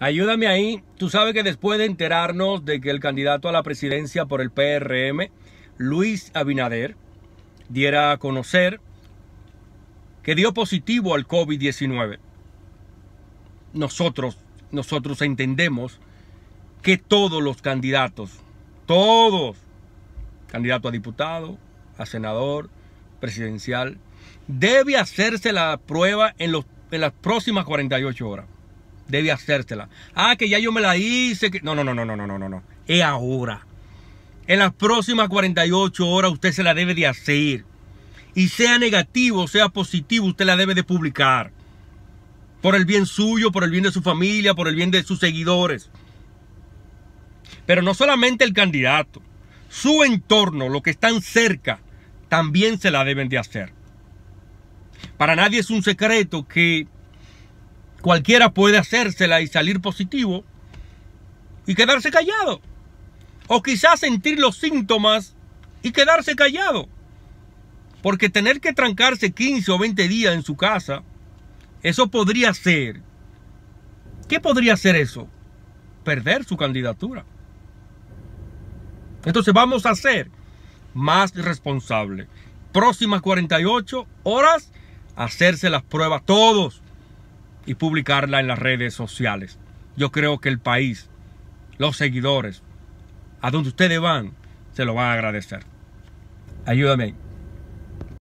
Ayúdame ahí. Tú sabes que después de enterarnos de que el candidato a la presidencia por el PRM, Luis Abinader, diera a conocer que dio positivo al COVID-19, nosotros, nosotros entendemos que todos los candidatos, todos, candidato a diputado, a senador, presidencial, debe hacerse la prueba en, los, en las próximas 48 horas debe hacérsela. Ah, que ya yo me la hice. Que... No, no, no, no, no, no, no, no. Es ahora. En las próximas 48 horas usted se la debe de hacer. Y sea negativo, sea positivo, usted la debe de publicar. Por el bien suyo, por el bien de su familia, por el bien de sus seguidores. Pero no solamente el candidato, su entorno, lo que están cerca, también se la deben de hacer. Para nadie es un secreto que Cualquiera puede hacérsela y salir positivo y quedarse callado. O quizás sentir los síntomas y quedarse callado. Porque tener que trancarse 15 o 20 días en su casa, eso podría ser. ¿Qué podría ser eso? Perder su candidatura. Entonces vamos a ser más responsables. Próximas 48 horas, hacerse las pruebas todos y publicarla en las redes sociales. Yo creo que el país, los seguidores, a donde ustedes van, se lo van a agradecer. Ayúdame.